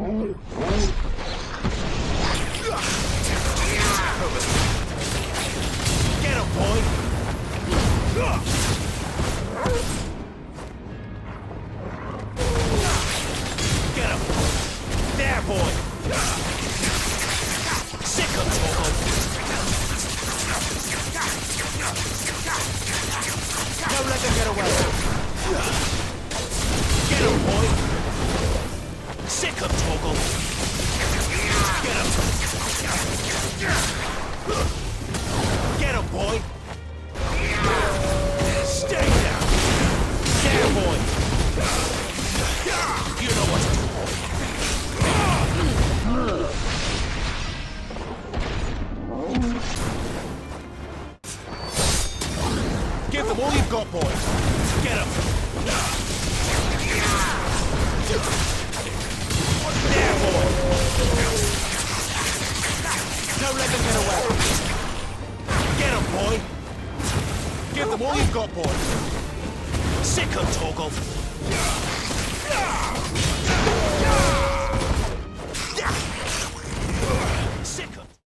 Get him! There, boy! Sick of Torgal! Get him! Get him, boy! Stay down! Yeah, boy! You know what to do. Give them all you've got, boy. Get them. Don't let them get away. Get them, boy. Give them all you've got, boy. Sick of Torgal.